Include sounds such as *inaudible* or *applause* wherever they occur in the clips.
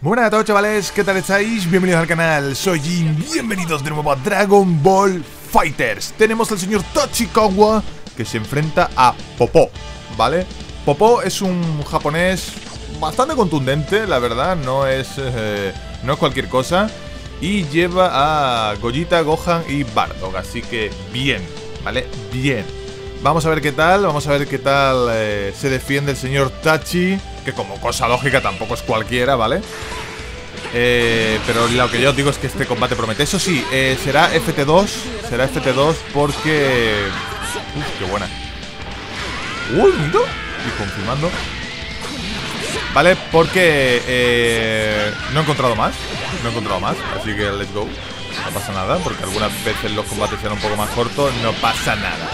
Buenas a todos chavales, ¿qué tal estáis? Bienvenidos al canal, soy Jin, bienvenidos de nuevo a Dragon Ball Fighters Tenemos al señor Tachikawa que se enfrenta a Popo, ¿vale? Popo es un japonés bastante contundente, la verdad, no es, eh, no es cualquier cosa Y lleva a Gogeta, Gohan y Bardock, así que bien, ¿vale? Bien Vamos a ver qué tal, vamos a ver qué tal eh, se defiende el señor Tachi que como cosa lógica tampoco es cualquiera, ¿vale? Eh, pero lo que yo os digo es que este combate promete. Eso sí, eh, será FT2. Será FT2 porque... Uf, qué buena. Uy, mira. Y confirmando. Vale, porque no he encontrado más. No he encontrado más. Así que let's go. No pasa nada, porque algunas veces los combates serán un poco más cortos. No pasa nada.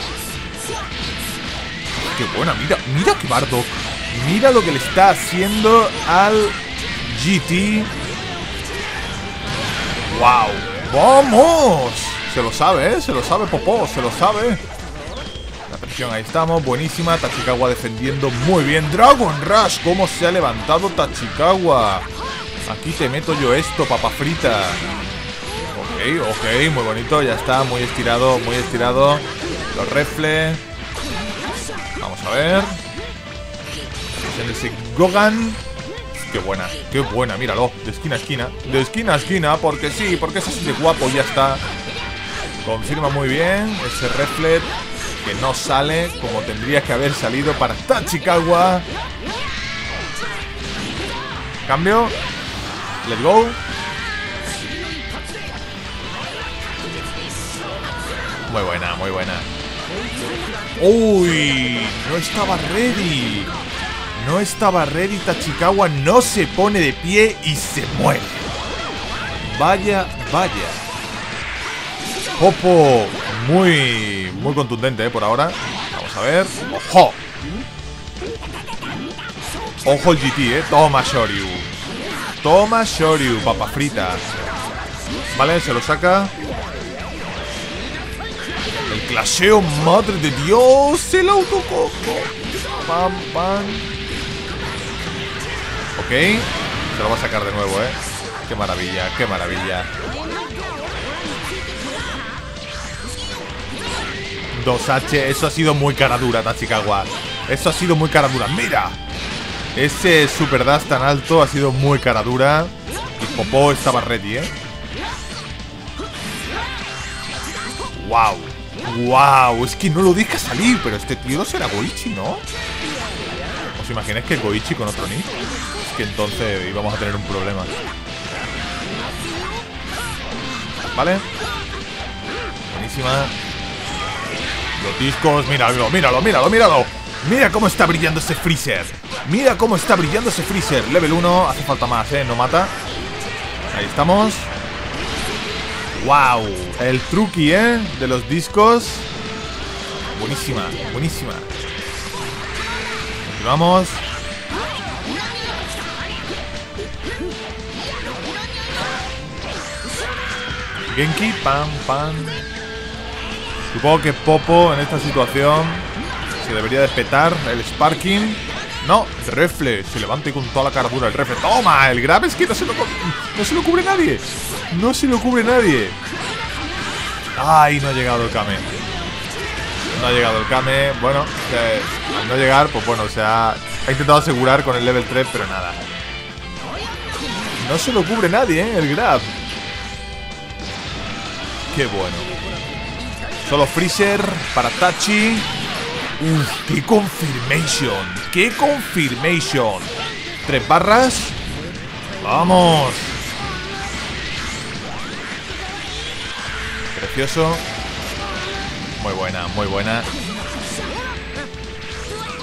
Qué buena, mira, mira qué Bardock. Mira lo que le está haciendo al GT. ¡Wow! ¡Vamos! Se lo sabe, ¿eh? Se lo sabe Popó, se lo sabe. La presión, ahí estamos, buenísima. Tachikawa defendiendo muy bien. Dragon Rush, ¿cómo se ha levantado Tachikawa? Aquí te meto yo esto, papa frita. Ok, ok, muy bonito, ya está, muy estirado, muy estirado. Los refles. Vamos a ver ese Gogan. Qué buena, qué buena, míralo. De esquina a esquina. De esquina a esquina, porque sí, porque es así de guapo, ya está. Confirma muy bien ese reflex que no sale como tendría que haber salido para Tachikawa. Cambio. Let's go. Muy buena, muy buena. Uy, no estaba ready. No estaba ready, Tachikawa no se pone de pie y se muere. Vaya, vaya. Popo, muy, muy contundente, ¿eh? Por ahora. Vamos a ver. ¡Ojo! Ojo el GT, ¿eh? Toma Shoryu. Toma Shoryu, papa frita. Vale, se lo saca. El claseo, madre de Dios. El autococo. Pam, pam. Ok, se lo va a sacar de nuevo, ¿eh? Qué maravilla, qué maravilla 2H, eso ha sido muy cara dura, Tachikawa Eso ha sido muy cara dura, ¡mira! Ese Super Dash tan alto ha sido muy cara dura Y Popó estaba ready, ¿eh? ¡Wow! ¡Wow! Es que no lo deja salir Pero este tío será Goichi, ¿no? ¿Os imagináis que Goichi con otro nick? que entonces íbamos a tener un problema. ¿Vale? Buenísima. Los discos, míralo, míralo, míralo, míralo. Mira cómo está brillando ese Freezer. Mira cómo está brillando ese Freezer. Level 1, hace falta más, ¿eh? No mata. Ahí estamos. ¡Wow! El truqui, ¿eh? De los discos. Buenísima, buenísima. Continuamos. Genki, pam, pam. Supongo que Popo en esta situación se debería despetar el Sparking. No, refle, se levanta y con toda la cara dura el refle. ¡Toma! El grave es que no se, lo, no se lo cubre nadie. No se lo cubre nadie. ¡Ay! No ha llegado el Kame. No ha llegado el Kame. Bueno, al no llegar, pues bueno, se ha, ha intentado asegurar con el level 3, pero nada. No se lo cubre nadie, ¿eh? El grab. Qué bueno. Solo Freezer para Tachi. Uf, qué confirmation. Qué confirmation. Tres barras. Vamos. Precioso. Muy buena, muy buena.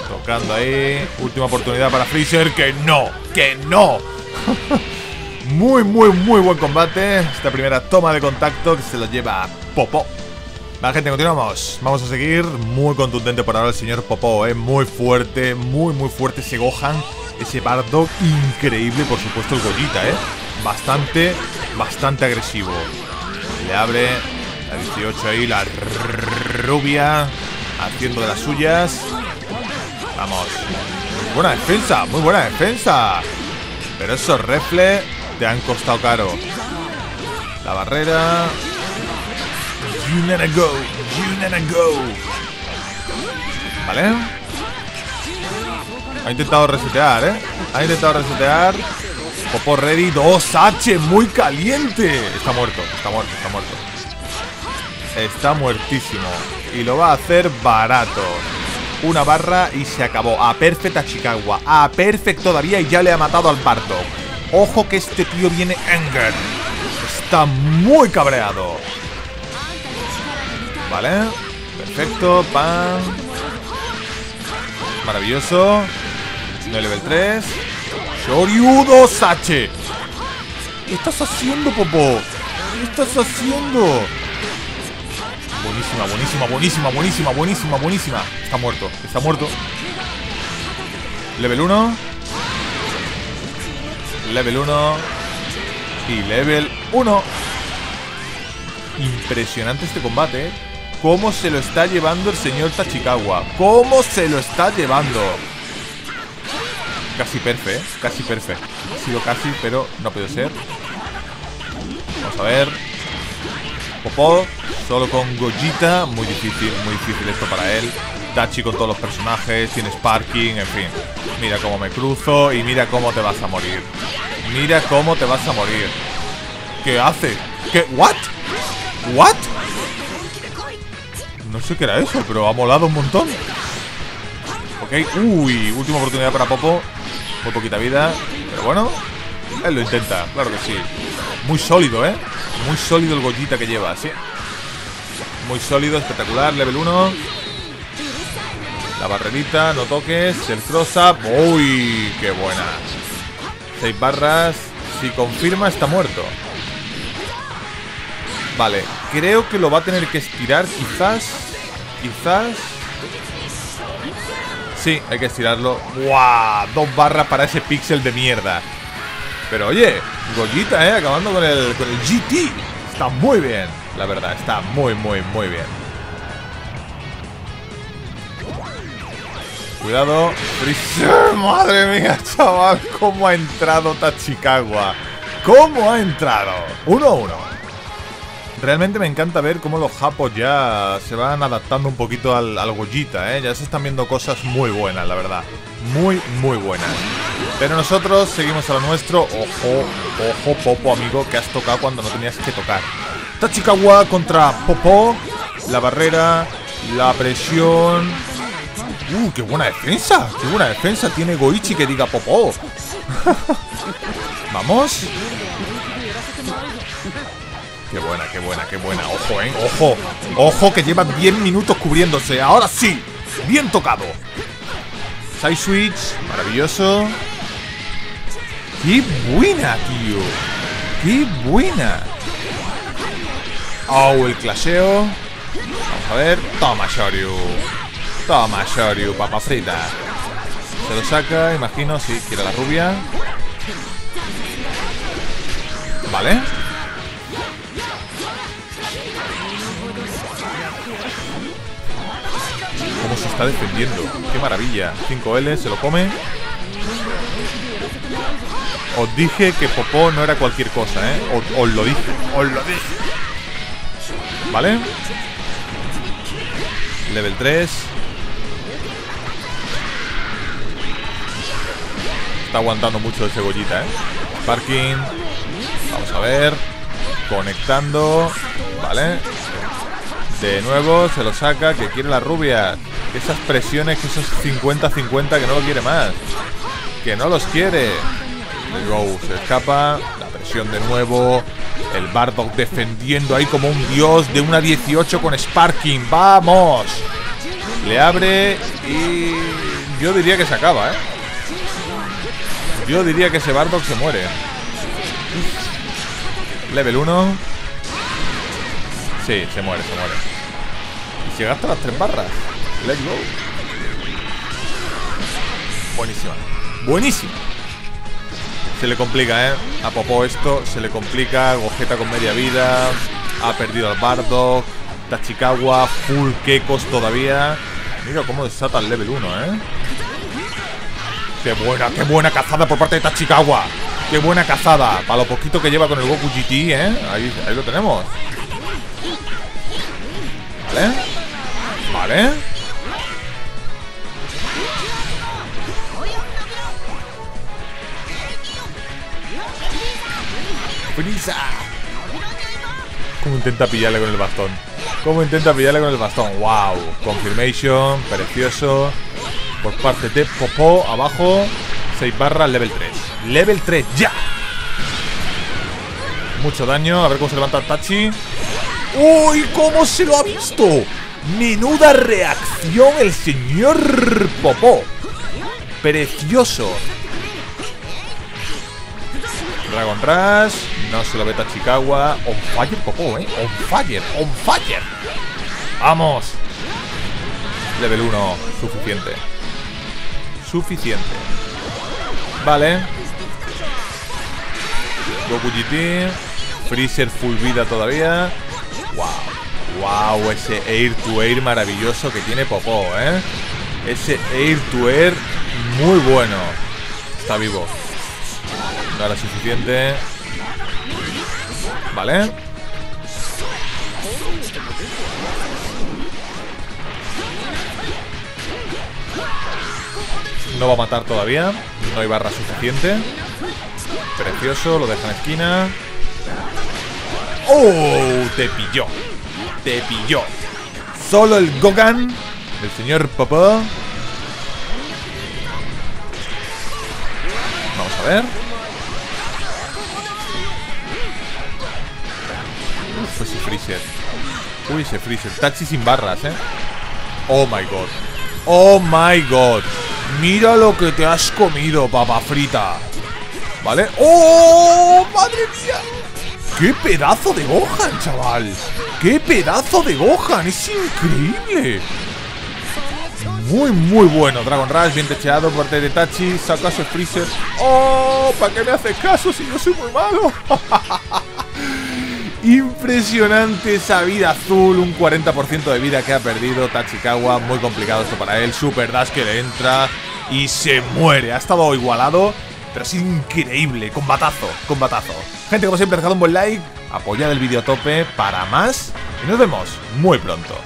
Tocando ahí. Última oportunidad para Freezer. Que no, que no. *laughs* Muy, muy, muy buen combate. Esta primera toma de contacto que se lo lleva a Popó. Vale, gente, continuamos. Vamos a seguir. Muy contundente por ahora el señor Popó, ¿eh? Muy fuerte, muy, muy fuerte ese Gohan. Ese Bardock increíble, por supuesto, el Gogita, ¿eh? Bastante, bastante agresivo. Le abre la 18 ahí, la rubia. Haciendo de las suyas. Vamos. Buena defensa, muy buena defensa. Pero esos refles te han costado caro. La barrera. You go. You go. ¿Vale? Ha intentado resetear, ¿eh? Ha intentado resetear. Popo ready. 2H. Muy caliente. Está muerto. Está muerto. Está muerto. Está muertísimo. Y lo va a hacer barato. Una barra y se acabó. A Perfect a Chicago. A Perfect todavía y ya le ha matado al Bardo. Ojo que este tío viene Anger. Está muy cabreado. Vale. Perfecto. Pam. Maravilloso. No level 3. Shoryu 2H. ¿Qué estás haciendo, Popo? ¿Qué estás haciendo? Buenísima, buenísima, buenísima, buenísima, buenísima, buenísima. Está muerto, está muerto. Level 1. Level 1. Y level 1. Impresionante este combate, ¿eh? ¿Cómo se lo está llevando el señor Tachikawa? ¿Cómo se lo está llevando? Casi perfecto, ¿eh? Casi perfecto. Ha sido casi, pero no puede ser. Vamos a ver. Popó, solo con Gojita. Muy difícil, muy difícil esto para él. Dachi con todos los personajes, tiene Sparking, en fin. Mira cómo me cruzo y mira cómo te vas a morir. Mira cómo te vas a morir. ¿Qué hace? ¿Qué? ¿What? ¿What? No sé qué era eso, pero ha molado un montón. Ok, uy, última oportunidad para Popo. Muy poquita vida, pero bueno, él lo intenta, claro que sí. Muy sólido, ¿eh? Muy sólido el gollita que lleva, ¿sí? Muy sólido, espectacular, level 1. La barrerita, no toques. El cross-up. ¡Uy! ¡Qué buena! 6 barras. Si confirma, está muerto. Vale, creo que lo va a tener que estirar, quizás. Quizás. Sí, hay que estirarlo. ¡Guau! Dos barras para ese pixel de mierda. Pero oye, Gollita, ¿eh? Acabando con el, con el GT. Está muy bien, la verdad. Está muy, muy, muy bien. Cuidado. *laughs* Madre mía, chaval. ¿Cómo ha entrado Tachikawa? ¿Cómo ha entrado? 1-1. Realmente me encanta ver cómo los japos ya se van adaptando un poquito al, al Gojita, ¿eh? Ya se están viendo cosas muy buenas, la verdad. Muy, muy buenas. Pero nosotros seguimos a lo nuestro. Ojo, ojo, Popo, amigo, que has tocado cuando no tenías que tocar. Tachikawa contra Popo. La barrera, la presión. ¡Uh, qué buena defensa! ¡Qué buena defensa tiene Goichi que diga Popo! *laughs* Vamos. Qué buena, qué buena, qué buena. Ojo, eh. Ojo. Ojo que lleva 10 minutos cubriéndose. Ahora sí. Bien tocado. Side switch. Maravilloso. ¡Qué buena, tío! ¡Qué buena! Oh, el claseo. Vamos a ver. Toma, Shoryu. Toma, Shoryu, papa. Se lo saca, imagino. Sí, quiere la rubia. Vale. Está defendiendo. Qué maravilla. 5L, se lo come. Os dije que Popó no era cualquier cosa, ¿eh? Os, lo dije. Os lo dije. ¿Vale? Level 3. Está aguantando mucho ese gollita, ¿eh? Parking. Vamos a ver. Conectando. Vale. De nuevo se lo saca. Que quiere la rubia. Esas presiones, esos 50-50 que no lo quiere más. Que no los quiere. Go se escapa. La presión de nuevo. El Bardock defendiendo ahí como un dios de una 18 con Sparking. ¡Vamos! Le abre y yo diría que se acaba, ¿eh? Yo diría que ese Bardock se muere. Level 1. Sí, se muere, se muere. Y se gasta las tres barras. Let's go. Buenísima. Buenísima. Se le complica, ¿eh? A Popó esto se le complica. Gojeta con media vida. Ha perdido al Bardock. Tachikawa, full Kekos todavía. Mira cómo desata el level 1, ¿eh? Qué buena, qué buena cazada por parte de Tachikawa. Qué buena cazada. Para lo poquito que lleva con el Goku GT, ¿eh? Ahí, ahí lo tenemos. Vale. Vale. ¡Prisa! ¿Cómo intenta pillarle con el bastón? ¿Cómo intenta pillarle con el bastón? ¡Wow! Confirmation, precioso. Por parte de Popo, abajo. 6 barras, level 3. Level 3, ya. Mucho daño. A ver cómo se levanta Tachi. ¡Uy! ¿Cómo se lo ha visto? Menuda reacción el señor Popó. Precioso. Dragon Rush. No se lo ve Tachikawa. On fire, Popó, eh. On fire, on fire. Vamos. Level 1. Suficiente. Suficiente. Vale. Goku GT. Freezer full vida todavía. Wow. Wow, ese air to air maravilloso que tiene Popó, ¿eh? Ese air to air muy bueno. Está vivo. No era suficiente. Vale. No va a matar todavía. No hay barra suficiente. Precioso, lo deja en esquina. ¡Oh! Te pilló. Te pilló. Solo el Gogan. El señor Popó. Vamos a ver. Uf, ese Freezer. Uy, ese Freezer. Tachi sin barras, ¿eh? Oh my god. Oh my god. Mira lo que te has comido, papa frita. ¿Vale? ¡Oh! ¡Madre mía! ¡Qué pedazo de Gohan, chaval! ¡Qué pedazo de Gohan! ¡Es increíble! Muy, muy bueno. Dragon Rush, bien techeado por parte de Tachi. Saca ese Freezer. ¡Oh! ¿Para qué me haces caso si yo soy muy malo? *laughs* Impresionante esa vida azul, un 40% de vida que ha perdido Tachikawa, muy complicado esto para él, Super Dash que le entra y se muere, ha estado igualado, pero es increíble, combatazo, combatazo. Gente, como siempre, dejad un buen like, apoyad el vídeo a tope para más y nos vemos muy pronto.